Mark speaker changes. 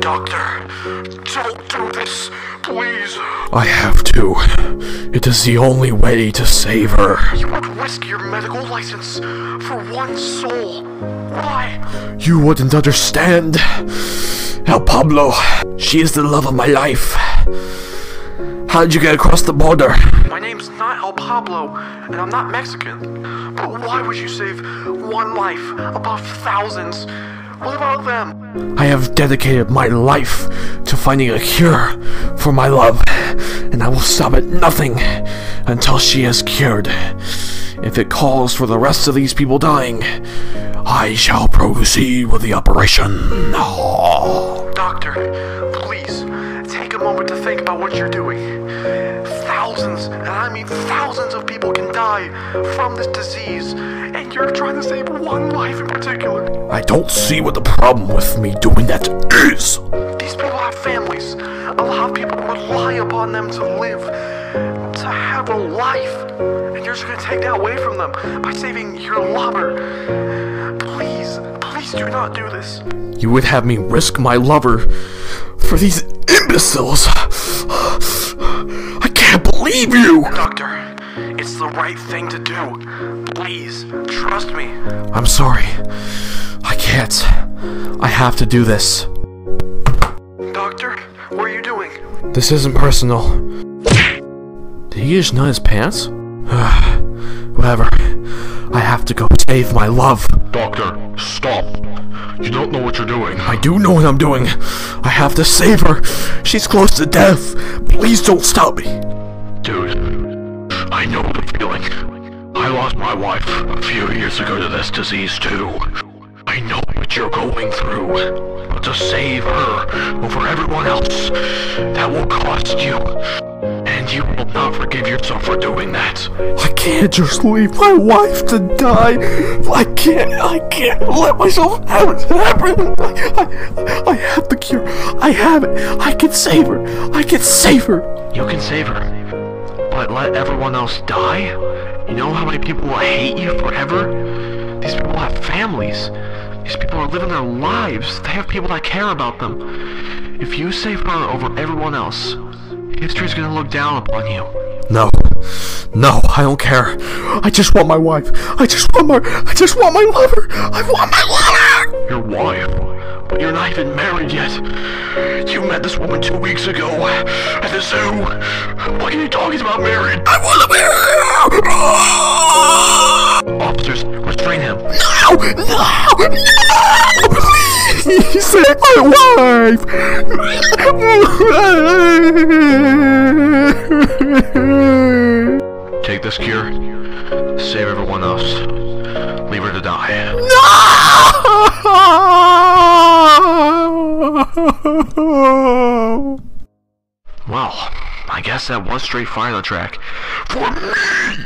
Speaker 1: Doctor, don't do this, please.
Speaker 2: I have to. It is the only way to save her.
Speaker 1: You would risk your medical license for one soul. Why?
Speaker 2: You wouldn't understand. El Pablo, she is the love of my life. How'd you get across the border?
Speaker 1: My name's not El Pablo, and I'm not Mexican. But why would you save one life above thousands? What about them?
Speaker 2: I have dedicated my life to finding a cure for my love, and I will stop at nothing until she is cured. If it calls for the rest of these people dying, I shall proceed with the operation.
Speaker 1: Doctor, please, take a moment to think about what you're doing. Thousands, and I mean thousands of people can die from this disease, and you're trying to save one life in particular.
Speaker 2: I don't see what the problem with me doing that is.
Speaker 1: These people have families. A lot of people rely upon them to live, to have a life. And you're just gonna take that away from them by saving your lover. Please, please do not do this.
Speaker 2: You would have me risk my lover for these imbeciles. Believe you!
Speaker 1: Doctor, it's the right thing to do. Please, trust me.
Speaker 2: I'm sorry. I can't. I have to do this.
Speaker 1: Doctor, what are you doing?
Speaker 2: This isn't personal. Did he just nut his pants? Whatever. I have to go save my love.
Speaker 3: Doctor, stop. You don't know what you're doing.
Speaker 2: I do know what I'm doing. I have to save her. She's close to death. Please don't stop me.
Speaker 3: Dude, I know the feeling. I lost my wife a few years ago to this disease too. I know what you're going through. But to save her over everyone else, that will cost you. And you will not forgive yourself for doing that.
Speaker 2: I can't just leave my wife to die. I can't. I can't let myself have it happen. I, I, I have the cure. I have it. I can save her. I can save her.
Speaker 3: You can save her. But let everyone else die? You know how many people will hate you forever? These people have families. These people are living their lives. They have people that care about them. If you save her over everyone else, history's gonna look down upon you.
Speaker 2: No. No, I don't care. I just want my wife. I just want my I just want my lover. I want my lover.
Speaker 3: Your wife? But you're not even married yet. You met this woman two weeks ago at the zoo. What are you talking about married?
Speaker 2: I want to marry her.
Speaker 3: Officers, restrain him.
Speaker 2: No! No! No! Please save my wife!
Speaker 3: Take this cure. Save everyone else. Leave her to die.
Speaker 2: No!
Speaker 3: Well, I guess that was straight fire on the track. For me!